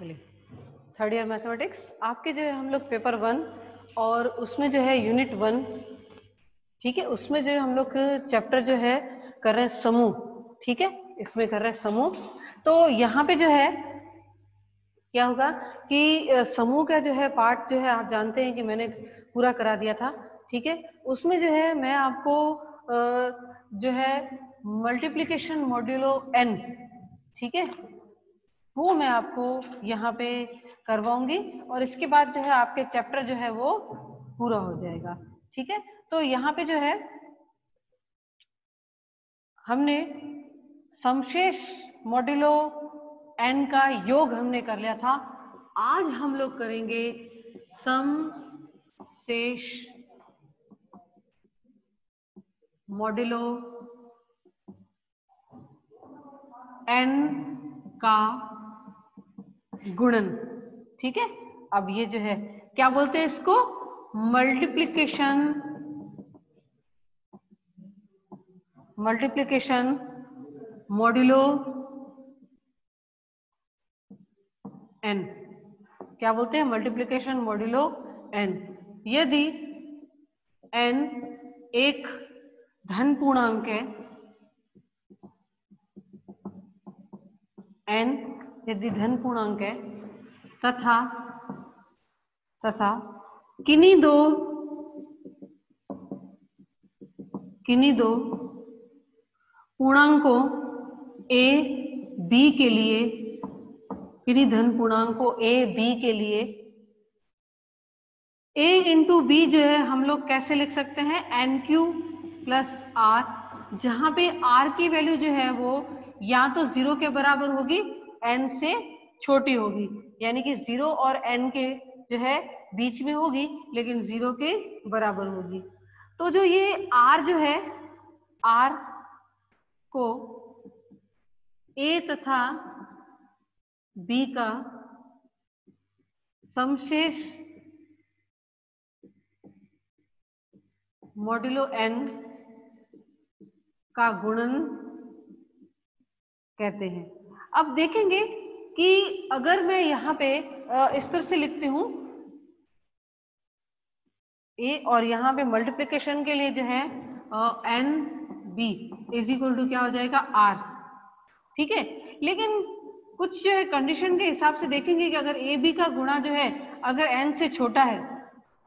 चलिए third year mathematics आपके जो है हम लोग पेपर वन और उसमें जो है यूनिट वन ठीक है? उसमें जो है हम लोग चैप्टर जो है कर रहे हैं समूह, ठीक है? इसमें कर रहे हैं समूह। तो यहाँ पे जो है, क्या होगा कि समूह का जो है पार्ट जो है आप जानते हैं कि मैंने पूरा करा दिया था, ठीक है? उसमें जो है मैं आपको जो है मल्टीप्लीकेशन मॉड्यूलो एन ठीक है? वो मैं आपको यहाँ पे करवाऊँगी और इसके बाद जो है आपके चैप्टर जो है वो पूरा हो जाएगा। ठीक है? तो यहाँ पे जो है हमने समशेष मॉड्यूलो एन का योग हमने कर लिया था। आज हम लोग करेंगे सम शेष मॉड्यूलो एन का गुणन। ठीक है? अब ये जो है, क्या बोलते हैं इसको? मल्टीप्लीकेशन मल्टीप्लीकेशन मॉड्यूलो एन क्या बोलते हैं? मल्टीप्लीकेशन मॉड्यूलो एन यदि एन एक धन पूर्णांक है एन यदि धन पूर्णांक है, तथा तथा, किन्हीं दो किन्हीं दो पूर्णांकों ए, बी के लिए, किन्हीं धन पूर्णांकों ए, बी के लिए, ए इंटू बी जो है, हम लोग कैसे लिख सकते हैं? एन क्यू प्लस आर जहाँ पे आर की वैल्यू जो है वो या तो ज़ीरो के बराबर होगी एन से छोटी होगी, यानी कि ज़ीरो और एन के जो है बीच में होगी, लेकिन ज़ीरो के बराबर होगी। तो जो ये आर जो है आर को ए तथा बी का समशेष मॉड्यूलो एन का गुणन कहते हैं। अब देखेंगे कि अगर मैं यहाँ पे इस तरह से लिखती हूँ, ए और यहाँ पे मल्टीप्लिकेशन के लिए जो है N B is equal to क्या हो जाएगा? आर ठीक है? लेकिन कुछ जो है कंडीशन के हिसाब से देखेंगे कि अगर ए बी का गुणा जो है, अगर एन से छोटा है,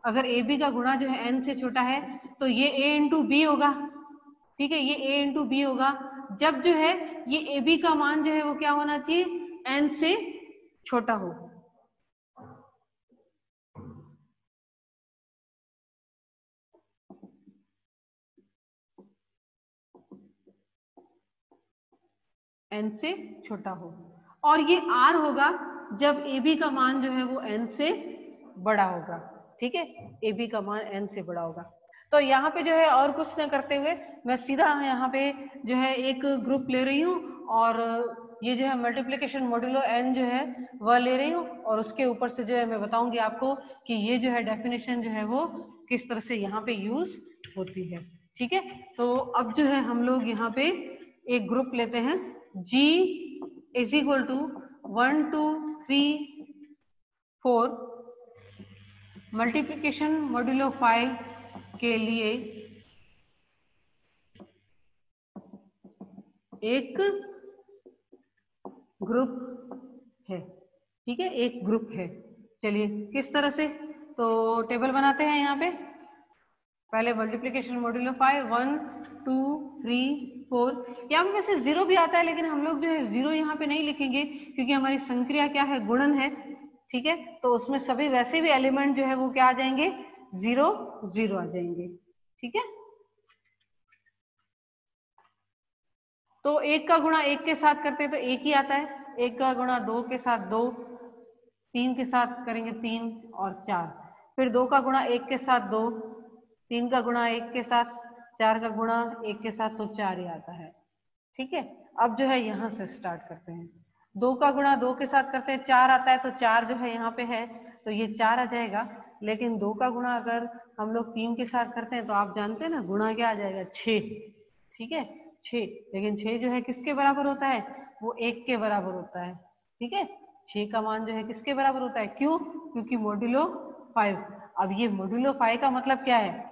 अगर ए बी का गुणा जो है एन से छोटा है तो ये ए इंटू बी होगा। ठीक है? ये ए इंटू बी होगा। जब जो है ये ए बी का मान जो है वो क्या होना चाहिए? एन से छोटा हो। एन से छोटा हो। और ये आर होगा जब ए बी का मान जो है वो एन से बड़ा होगा। ठीक है? ए बी का मान एन से बड़ा होगा। तो यहाँ पे जो है और कुछ न करते हुए मैं सीधा यहाँ पे जो है एक ग्रुप ले रही हूँ और ये जो है मल्टीप्लीकेशन मॉड्यूलो एन जो है वह ले रही हूँ और उसके ऊपर से जो है मैं बताऊँगी आपको कि ये जो है डेफिनेशन जो है वो किस तरह से यहाँ पे यूज़ होती है। ठीक है? तो अब जो है हम लोग यहाँ पे एक ग्रुप लेते हैं। G is equal to one two three four multiplication modulo five के लिए एक ग्रुप है। ठीक है, एक ग्रुप है। चलिए, किस तरह से? तो टेबल बनाते हैं यहाँ पे। पहले multiplication modulo five one two three four यहाँ पे वैसे ज़ीरो भी आता है, लेकिन हम लोग जो है ज़ीरो यहाँ पे नहीं लिखेंगे, क्योंकि हमारी संक्रिया क्या है? गुणन है। ठीक है तो उसमें सभी वैसे भी एलिमेंट जो है वो क्या आ जाएँगे? ज़ीरो ज़ीरो आ जाएँगे। ठीक है? तो एक का गुणा एक के साथ करते हैं तो एक ही आता है। एक का गुणा दो के साथ दो, तीन के साथ करेंगे तीन और चार। फिर दो का गुणा एक के साथ दो, तीन का गुणा एक के साथ, चार का गुणा एक के साथ तो चार ही आता है। ठीक है? अब जो है यहाँ से स्टार्ट करते हैं। दो का गुणा दो के साथ करते हैं, चार आता है तो चार जो है यहाँ पे है तो ये चार आ जाएगा। लेकिन दो का गुणा अगर हम लोग तीन के साथ करते हैं तो आप जानते हैं ना, गुणा क्या आ जाएगा? छ ठीक है? छ लेकिन छ जो है किसके बराबर होता है? वो एक के बराबर होता है। ठीक है? छ का मान जो है किसके बराबर होता है? क्यों? क्योंकि मोड्यूलो फाइव अब ये मोड्यूलो फाइव का मतलब क्या है?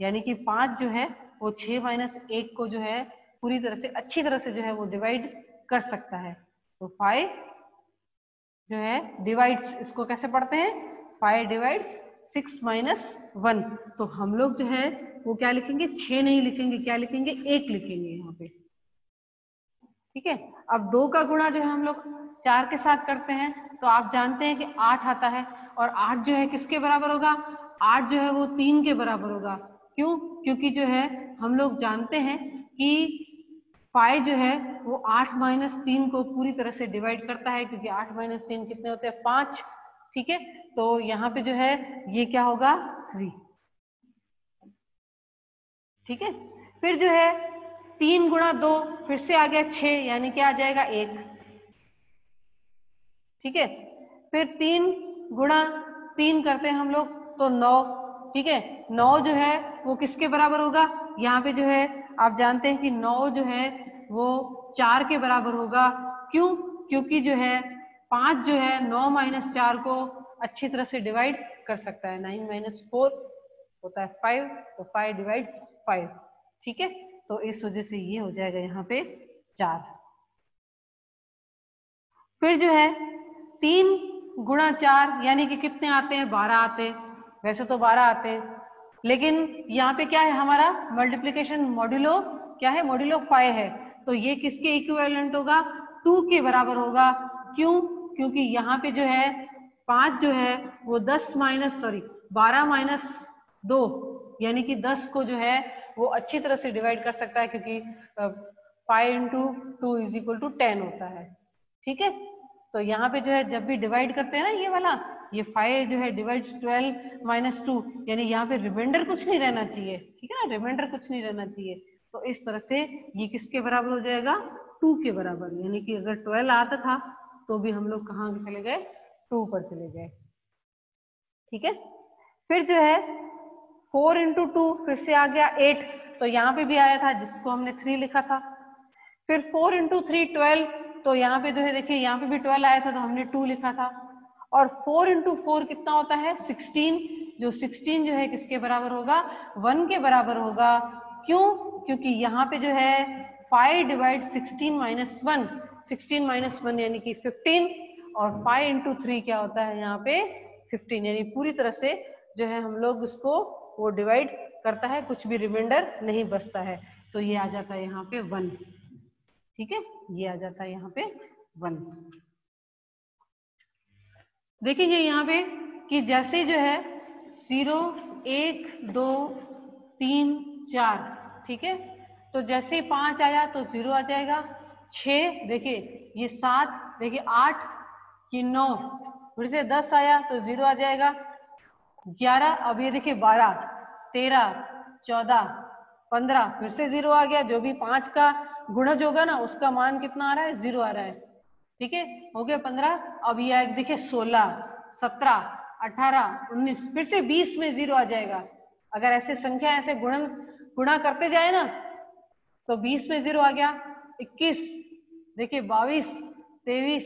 यानी कि पाँच जो है, वो छ माइनस एक को जो है, पूरी तरह से, अच्छी तरह से जो है वो डिवाइड कर सकता है। तो फाइव जो है डिवाइड्स इसको कैसे पढ़ते हैं? Five divide six minus one. तो हम लोग जो है, वो क्या लिखेंगे? छ नहीं लिखेंगे, क्या लिखेंगे? एक लिखेंगे यहाँ पे। ठीक है? अब दो का गुणा जो है हम लोग चार के साथ करते हैं तो आप जानते हैं कि आठ आता है। और आठ जो है किसके बराबर होगा? आठ जो है वो तीन के बराबर होगा। क्यों? क्योंकि जो है, हम लोग जानते हैं कि फाइव जो है, वो आठ माइनस तीन को पूरी तरह से डिवाइड करता है, क्योंकि आठ माइनस तीन कितने होते हैं? पाँच। ठीक है? तो यहाँ पे जो है, ये क्या होगा? थ्री ठीक है? फिर जो है, तीन गुणा दो, फिर से आ गया छ यानी क्या आ जाएगा? एक. ठीक है? फिर तीन गुणा तीन करते हैं हम लोग तो नौ. ठीक है? नौ जो है, वो किसके बराबर होगा? यहाँ पे जो है, आप जानते हैं कि नौ जो है, वो चार के बराबर होगा. क्यों? क्योंकि जो है पाँच जो है, नौ माइनस चार को अच्छी तरह से डिवाइड कर सकता है। नाइन माइनस फोर होता है फाइव तो फाइव डिवाइड फाइव। ठीक है? तो इस वजह से ये हो जाएगा यहाँ पे चार। फिर जो है, तीन गुणा चार, यानी कि कितने आते हैं? बारह आते हैं। वैसे तो बारह आते हैं। लेकिन यहाँ पे क्या है हमारा? मल्टीप्लीकेशन मॉड्यूलो क्या है? मॉड्यूलो फाइव है। तो ये किसके इक्विवेलेंट होगा? टू के बराबर होगा। क्यों? क्योंकि यहाँ पे जो है, पाँच जो है, वो दस माइनस सॉरी बारह माइनस दो, यानी कि दस को जो है, वो अच्छी तरह से डिवाइड कर सकता है क्योंकि five into two is equal to ten होता है। ठीक है? तो यहाँ पे जो है, जब भी डिवाइड करते हैं ना, ये वाला, ये फाइव जो है डिवाइड ट्वेल्व माइनस टू यानी यहाँ पे रिमाइंडर कुछ नहीं रहना चाहिए। ठीक है ना? रिमाइंडर कुछ नहीं रहना चाहिए। तो इस तरह से ये किसके बराबर हो जाएगा? टू के बराबर, यानी कि अगर ट्वेल्व आता था तो भी हम लोग कहाँ चले गए? टू पर चले गए। ठीक है? फिर जो है फोर इंटू टू फिर से आ गया एट तो यहाँ पे भी आया था, जिसको हमने थ्री लिखा था। फिर फोर इंटू थ्री ट्वेल्व तो यहाँ पे जो है, देखिए, यहाँ पे भी ट्वेल्व आया था तो हमने टू लिखा था। और फोर इंटू फोर कितना होता है? सिक्सटीन जो सिक्सटीन जो है, किसके बराबर होगा? वन के बराबर होगा। क्यों? क्योंकि यहाँ पे जो है five divide sixteen minus one sixteen minus one यानी कि फिफ्टीन और फाइव इंटू थ्री क्या होता है यहाँ पे? फिफ्टीन यानी पूरी तरह से जो है हम लोग उसको वो डिवाइड करता है, कुछ भी रिमाइंडर नहीं बचता है। तो ये आ जाता है यहाँ पे वन ठीक है? ये आ जाता है यहाँ पे वन देखिए यहाँ पे कि जैसे जो है ज़ीरो एक, दो, तीन, चार। ठीक है? तो जैसे पाँच आया तो ज़ीरो आ जाएगा। छ देखिए, ये सात, देखिए, आठ ये नौ, फिर से दस आया तो ज़ीरो आ जाएगा। ग्यारह, अब ये देखिए बारह, तेरह, चौदह, पंद्रह, फिर से ज़ीरो आ गया, जो भी पाँच का गुणज होगा ना, उसका मान कितना आ रहा है? ज़ीरो आ रहा है। ठीक है? हो गया पंद्रह, अब ये देखिए, सोलह, सत्रह, अठारह, उन्नीस, फिर से बीस में ज़ीरो आ जाएगा। अगर ऐसे संख्या, ऐसे गुणन, गुणा करते जाए ना तो बीस में ज़ीरो आ गया, इक्कीस देखिए, बाईस, तेईस,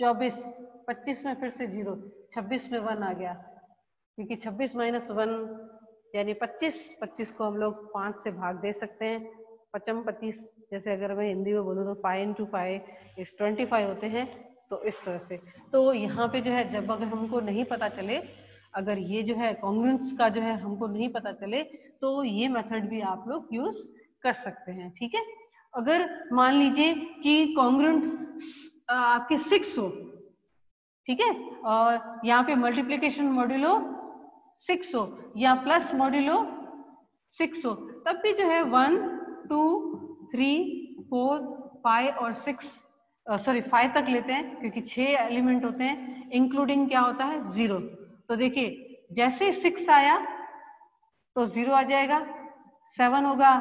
चौबीस, पच्चीस में फिर से ज़ीरो, छब्बीस में वन आ गया। क्योंकि छब्बीस माइनस वन, यानी पच्चीस पच्चीस को हम लोग पाँच से भाग दे सकते हैं। पचम पच्चीस, जैसे अगर मैं हिंदी में बोलूँ तो five into five is twenty five होते हैं तो इस तरह से। तो यहाँ पे जो है, जब अगर हमको नहीं पता चले, अगर ये जो है कॉन्ग्रेंस का जो है, हमको नहीं पता चले तो ये मेथड भी आप लोग यूज़ कर सकते हैं, ठीक है? अगर मान लीजिए कि कॉन्ग्रेंट आपके सिक्स हो, ठीक है? और यहाँ पे मल्टीप्लीकेशन मॉड्यूलो सिक्स हो, या प्लस मॉड्यूलो सिक्स हो, तब भी जो है one two three four five और सिक्स सॉरी फाइव तक लेते हैं, क्योंकि छह एलिमेंट होते हैं इंक्लूडिंग क्या होता है? ज़ीरो तो देखिए, जैसे सिक्स आया तो ज़ीरो आ जाएगा सेवन होगा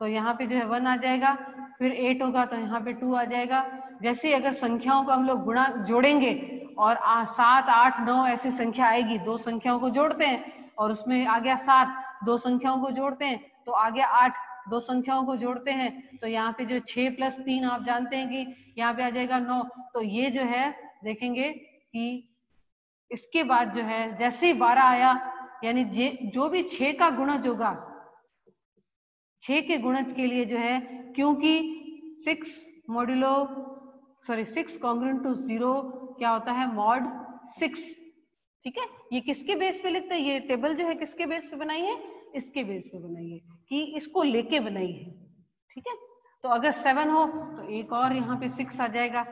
तो यहाँ पे जो है वन आ जाएगा, फिर एट होगा तो यहाँ पे टू आ जाएगा। जैसे अगर संख्याओं को हम लोग गुणा, जोड़ेंगे और सात, आठ, नौ ऐसी संख्या आएगी, दो संख्याओं को जोड़ते हैं और उसमें आ गया सात, दो संख्याओं को जोड़ते हैं तो आ गया आठ, दो संख्याओं को जोड़ते हैं तो यहाँ पे जो छह प्लस तीन आप जानते हैं कि यहाँ पे आ जाएगा नौ। तो ये जो है, देखेंगे कि इसके बाद जो है, जैसे ही बारह आया, यानी जो भी छह का गुणज होगा छह के गुणज के लिए जो है, क्योंकि six modulo sorry six congruent to zero क्या होता है मॉड सिक्स ठीक है? ये किसके बेस पे लिखते हैं? ये टेबल जो है, किसके बेस पे बनाई है? इसके बेस पे बनाई है, कि इसको लेके बनाई है, ठीक है? तो अगर सेवन हो तो एक और यहाँ पे सिक्स आ जाएगा,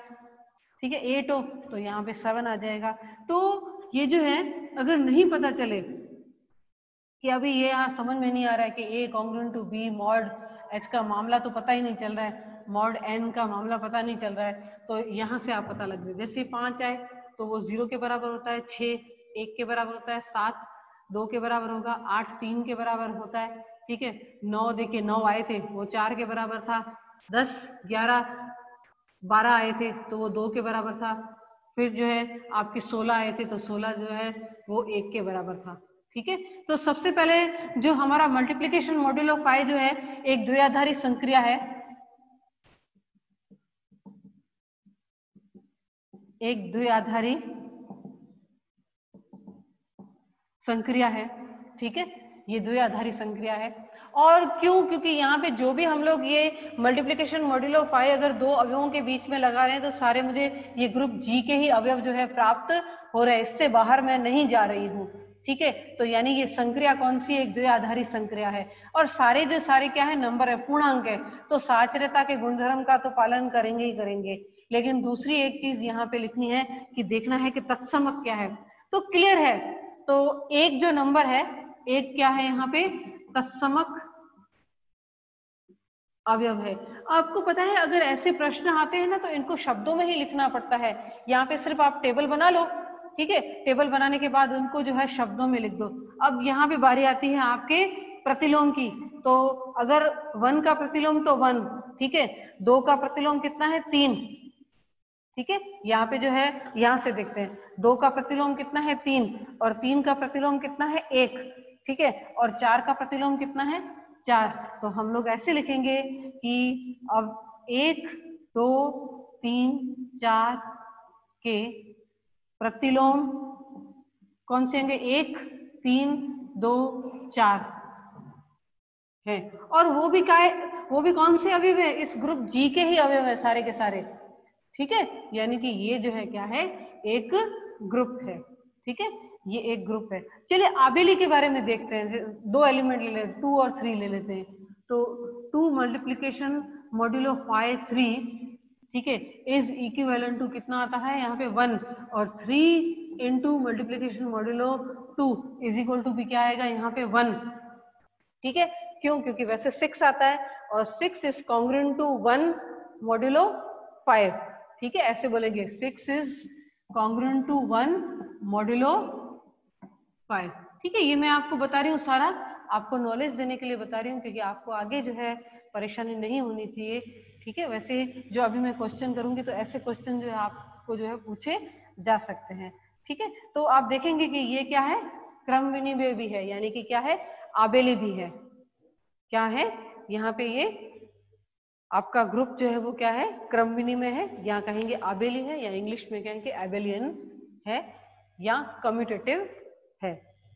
ठीक है? एट हो तो यहाँ पे सेवन आ जाएगा। तो ये जो है, अगर नहीं पता चले कि अभी ये यहाँ समझ में नहीं आ रहा है कि A congruent to B mod H का मामला तो पता ही नहीं चल रहा है। मॉड एन का मामला पता नहीं चल रहा है। तो यहाँ से आप पता लग जैसे पाँच आए तो वो ज़ीरो के बराबर होता है छह एक के बराबर होता है, सात दो के बराबर होगा, आठ तीन के बराबर होता है। ठीक है? नौ देखिए, नौ आए थे, वो चार के बराबर था। दस, ग्यारह, बारह आए थे तो वो दो के बराबर था। फिर जो है, आपके सोलह आए थे तो सोलह जो है, वो एक के बराबर था। ठीक है? तो सबसे पहले जो हमारा मल्टीप्लीकेशन मॉड्यूल ऑफ़ फाइव जो है, एक द्विआधारी संक्रिया है। एक द्विआधारी संक्रिया है, ठीक है? ये द्विआधारी संक्रिया है। और क्यों? क्योंकि यहाँ पे जो भी हम लोग ये मल्टीप्लीकेशन मॉड्यूल ऑफ़ फाइव अगर दो अवयवों के बीच में लगा रहे हैं तो सारे मुझे ये ग्रुप जी के ही अवयव जो है प्राप्त हो रहे हैं। इससे बाहर मैं नहीं जा रही हूँ। ठीक है? तो यानी ये संक्रिया कौन सी एक द्विआधारी संक्रिया है। और सारे जो सारे क्या है? नंबर है, पूर्णांक है। तो साचरता के गुणधर्म का तो पालन करेंगे ही करेंगे। लेकिन दूसरी एक चीज़ यहाँ पे लिखनी है कि देखना है कि तत्समक क्या है। तो क्लियर है। तो एक जो नंबर है, एक क्या है यहाँ पे? तत्समक अवयव है। आपको पता है, अगर ऐसे प्रश्न आते हैं ना तो इनको शब्दों में ही लिखना पड़ता है। यहाँ पे सिर्फ़ आप टेबल बना लो ठीक है? टेबल बनाने के बाद उनको जो है शब्दों में लिख दो। अब यहाँ पे बारी आती है आपके प्रतिलोम की। तो अगर वन का प्रतिलोम तो वन, ठीक है? दो का प्रतिलोम कितना है? तीन। ठीक है? यहाँ पे जो है, यहाँ से देखते हैं। दो का प्रतिलोम कितना है? तीन। और तीन का प्रतिलोम कितना है? एक। ठीक है? और चार का प्रतिलोम कितना है? चार। तो हम लोग ऐसे लिखेंगे कि अब एक, दो, तीन, चार के प्रतिलोम कौन से होंगे? एक, तीन, दो, चार है। और वो भी है वो भी कौन से अवयव है? इस ग्रुप जी के ही अवयव है सारे के सारे। ठीक है? यानी कि ये जो है क्या है? एक ग्रुप है। ठीक है? ये एक ग्रुप है। चलिए आबेली के बारे में देखते हैं। दो एलिमेंट ले लेते टू और थ्री ले लेते हैं। तो two multiplication modulo five three ठीक है? इज़ इक्विवेलेंट टू कितना आता है? यहाँ पे वन और three into multiplication modulo two is equal to भी क्या आएगा? यहाँ पे वन ठीक है? क्यों? क्योंकि वैसे सिक्स आता है और six is congruent to one modulo five ठीक है? ऐसे बोलेंगे। Six is congruent to one modulo five ठीक है? ये मैं आपको बता रही हूँ सारा। आपको नॉलेज देने के लिए बता रही हूँ, क्योंकि आपको आगे जो है परेशानी नहीं होनी चाहिए। ठीक है? वैसे जो अभी मैं क्वेश्चन करूँगी तो ऐसे क्वेश्चन जो है आपको जो है पूछे जा सकते हैं। ठीक है? तो आप देखेंगे कि ये क्या है? क्रम विनिमय भी है, यानी कि क्या है? आबेली भी है। क्या है? यहाँ पे ये आपका ग्रुप जो है वो क्या है? क्रम विनिमय है। या कहेंगे आबेली है, या इंग्लिश में कहेंगे एबेलियन है, या कम्यूटेटिव है।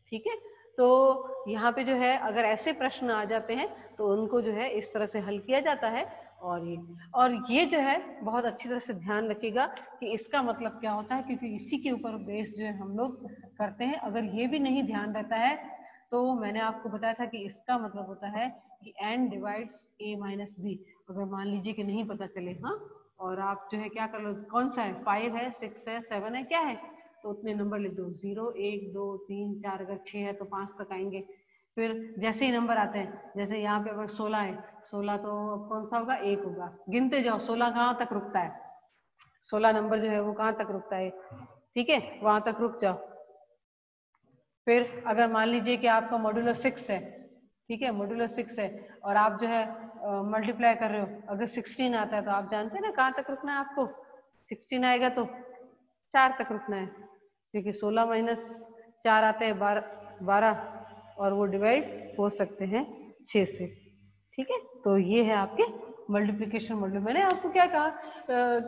ठीक है? तो यहाँ पे जो है, अगर ऐसे प्रश्न आ जाते हैं तो उनको जो है इस तरह से हल किया जाता है। और ये और ये जो है, बहुत अच्छी तरह से ध्यान रखिएगा कि इसका मतलब क्या होता है, क्योंकि इसी के ऊपर बेस जो है हम लोग करते हैं। अगर ये भी नहीं ध्यान रहता है तो मैंने आपको बताया था कि इसका मतलब होता है कि N divides A minus B अगर मान लीजिए कि नहीं पता चले हाँ और आप जो है क्या कर लो, कौन सा है? फाइव है सिक्स है सेवन है, क्या है? तो उतने नंबर लिख दो। ज़ीरो एक, दो, तीन, चार, अगर छः है तो पाँच तक आएँगे। फिर जैसे ही नंबर आते हैं, जैसे यहाँ पे अगर सोलह है सोलह तो कौन सा होगा? एक होगा। गिनते जाओ, सोलह कहाँ तक रुकता है? सोलह नंबर जो है वो कहाँ तक रुकता है? ठीक है, वहाँ तक रुक जाओ। फिर अगर मान लीजिए कि आपका मॉड्यूलर सिक्स है, ठीक है मॉड्यूलर सिक्स है, और आप जो है मल्टीप्लाई कर रहे हो, अगर सिक्सटीन आता है तो आप जानते हैं ना कहाँ तक रुकना है आपको? सिक्सटीन आएगा तो चार तक रुकना है, क्योंकि सोलह माइनस चार आते हैं बारह बारह, और वो डिवाइड हो सकते हैं छः से। ठीक है? तो ये है आपके मल्टीप्लीकेशन मॉड्यूल मैंने आपको क्या कहा आ,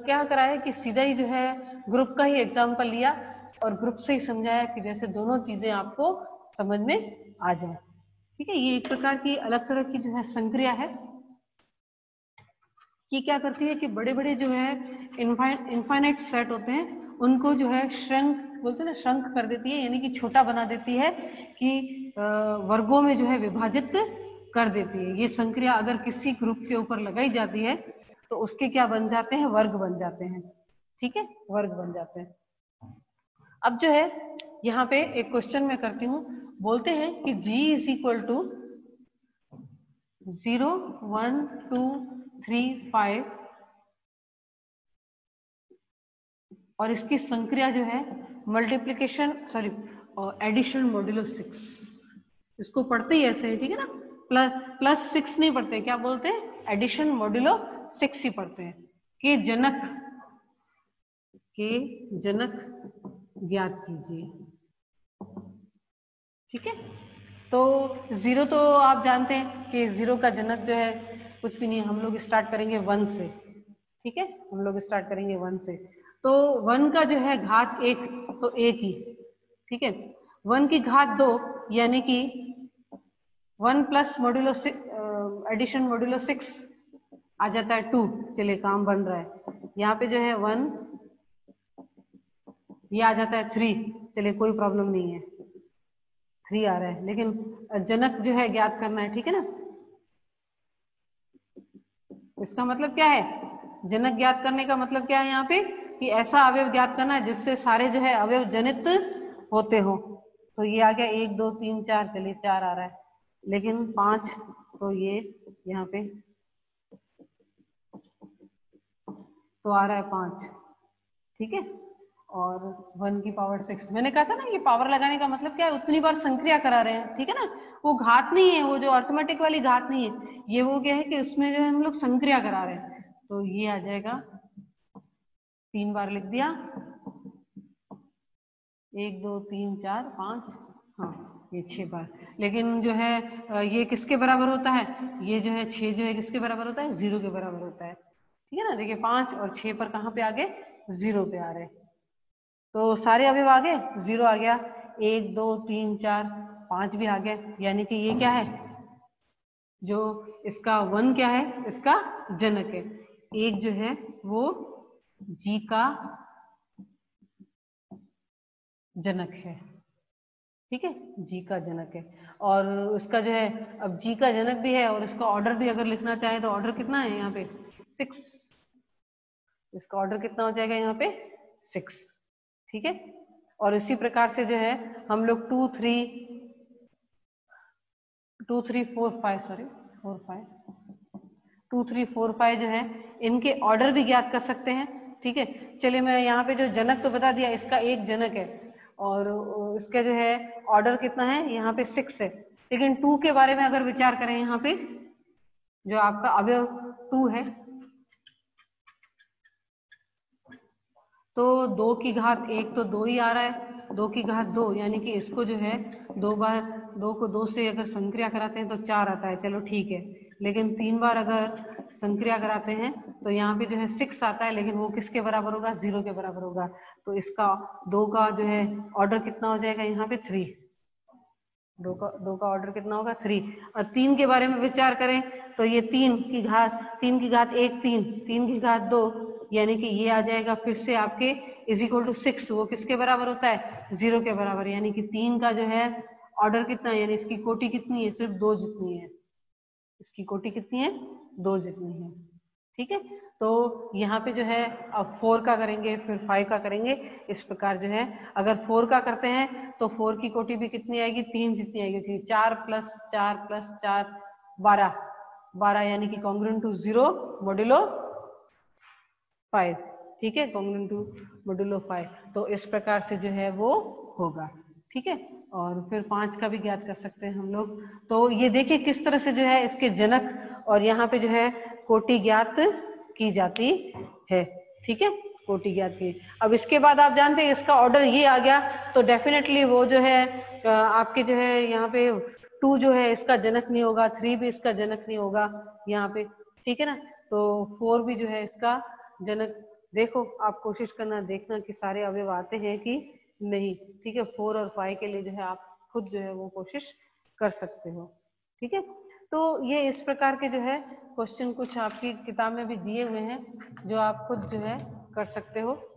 क्या करा है कि सीधा ही जो है ग्रुप का ही एग्ज़ाम्पल लिया और ग्रुप से ही समझाया कि जैसे दोनों चीज़ें आपको समझ में आ जाए। ठीक है? ये एक प्रकार की अलग तरह की जो है संक्रिया है। ये क्या करती है कि बड़े बड़े जो है इन्फाइनाइट सेट होते हैं उनको जो है श्रंक बोलते हैं ना श्रंक कर देती है यानी कि छोटा बना देती है कि वर्गों में जो है विभाजित कर देती है। ये संक्रिया अगर किसी ग्रुप के ऊपर लगाई जाती है तो उसके क्या बन जाते हैं? वर्ग बन जाते हैं। ठीक है? वर्ग बन जाते हैं। अब जो है, यहाँ पे एक क्वेश्चन मैं करती हूँ। बोलते हैं कि G is equal to zero one two three five और इसकी संक्रिया जो है multiplication sorry addition modulo six इसको पढ़ते ही ऐसे है, ठीक है ना? प्लस प्लस सिक्स नहीं पढ़ते, क्या बोलते हैं? एडिशन मॉड्यूलो सिक्स ही पढ़ते हैं। के जनक के जनक ज्ञात कीजिए। ठीक है? तो ज़ीरो तो आप जानते हैं कि ज़ीरो का जनक जो है, कुछ भी नहीं, हम लोग स्टार्ट करेंगे वन से। ठीक है? हम लोग स्टार्ट करेंगे वन से। तो वन का जो है घात एक तो एक ही। ठीक है? वन की घात दो, यानी कि one plus modulo addition modulo six आ जाता है टू। चलिए, काम बन रहा है। यहाँ पे जो है वन, ये आ जाता है थ्री। चलिए, कोई प्रॉब्लम नहीं है। थ्री आ रहा है। लेकिन जनक जो है ज्ञात करना है, ठीक है ना? इसका मतलब क्या है? जनक ज्ञात करने का मतलब क्या है यहाँ पे? कि ऐसा अवयव ज्ञात करना है जिससे सारे जो है अवयव जनित होते हो। तो ये आ गया एक, दो, तीन, चार। चलिए, चार आ रहा है। लेकिन पाँच तो ये यहाँ पे तो आ रहा है पाँच। ठीक है? और वन की पावर सिक्स। मैंने कहा था ना, ये पावर लगाने का मतलब क्या है? उतनी बार संक्रिया करा रहे हैं। ठीक है ना? वो घात नहीं है, वो जो अर्थमेटिक वाली घात नहीं है, ये वो क्या है कि उसमें जो है हम लोग संक्रिया करा रहे हैं। तो ये आ जाएगा। तीन बार लिख दिया। एक, दो, तीन, चार, पाँच। हाँ। ये छह बार। लेकिन जो है ये किसके बराबर होता है? ये जो है, छह जो है, किसके बराबर होता है? ज़ीरो के बराबर होता है। ठीक है ना? देखिए, पाँच और छह पर कहाँ पे आ गए? ज़ीरो पे आ रहे तो सारे अभी आ गए? ज़ीरो आ गया। एक, दो, तीन, चार, पाँच भी आ गए। यानी कि ये क्या है? जो इसका वन क्या है? इसका जनक है। एक जो है, वो जी का जनक है। ठीक है? जी का जनक है। और उसका जो है, अब जी का जनक भी है और इसका ऑर्डर भी अगर लिखना चाहे तो ऑर्डर कितना है यहाँ पे? सिक्स इसका ऑर्डर कितना हो जाएगा यहाँ पे? सिक्स ठीक है? और इसी प्रकार से जो है, हम लोग two three two three four five sorry four five two three four five जो है, इनके ऑर्डर भी ज्ञात कर सकते हैं। ठीक है? चलिए मैं यहाँ पे जो जनक तो बता दिया, इसका एक जनक है। और इसका जो है ऑर्डर कितना है? यहाँ पे सिक्स है। लेकिन टू के बारे में अगर विचार करें यहाँ पे, जो आपका अवयव टू है तो दो की घात एक तो दो ही आ रहा है। दो की घात दो, यानी कि इसको जो है दो बार, दो को दो से अगर संक्रिया कराते हैं तो चार आता है। चलो ठीक है। लेकिन तीन बार अगर संक्रिया कराते हैं तो यहाँ पे जो है सिक्स आता है, लेकिन वो किसके बराबर होगा? ज़ीरो के बराबर होगा। तो इसका दो का जो है ऑर्डर कितना हो जाएगा यहाँ पे? थ्री दो का दो का ऑर्डर कितना होगा? थ्री और तीन के बारे में विचार करें तो ये तीन की घात, तीन की घात एक तीन तीन की घात दो, यानी कि ये आ जाएगा फिर से आपके इज़ इक्वल टू सिक्स वो किसके बराबर होता है? ज़ीरो के बराबर, यानी कि तीन का जो है ऑर्डर कितना है? यानी इसकी कोटि कितनी है? सिर्फ़ दो जितनी है। इसकी कोटि कितनी है? दो जितनी है। ठीक है? तो यहाँ पे जो है, अब फोर का करेंगे, फिर फाइव का करेंगे। इस प्रकार जो है, अगर फोर का करते हैं तो फोर की कोटी भी कितनी आएगी? तीन जितनी आएगी, क्योंकि चार प्लस चार प्लस चार, बारह। बारह यानी कि congruent to zero modulo five ठीक है? कॉन्ग्रेंट टू मोडुलो फाइव तो इस प्रकार से जो है, वो होगा। ठीक है? और फिर पाँच का भी ज्ञात कर सकते हैं हम लोग। तो ये देखिए किस तरह से जो है, इसके जनक और यहाँ पे जो है कोटि ज्ञात की जाती है। ठीक है? कोटि ज्ञात की। अब इसके बाद आप जानते हैं इसका ऑर्डर ये आ गया तो डेफिनेटली वो जो है आपके जो है यहाँ पे टू जो है, इसका जनक नहीं होगा थ्री भी इसका जनक नहीं होगा यहाँ पे। ठीक है ना? तो फोर भी जो है इसका जनक। देखो, आप कोशिश करना, देखना कि सारे अवयव आते हैं कि नहीं। ठीक है? फोर और फाइव के लिए जो है आप खुद जो है वो कोशिश कर सकते हो। ठीक है? तो ये इस प्रकार के जो है क्वेश्चन कुछ आपकी किताब में भी दिए हुए हैं, जो आप खुद जो है कर सकते हो।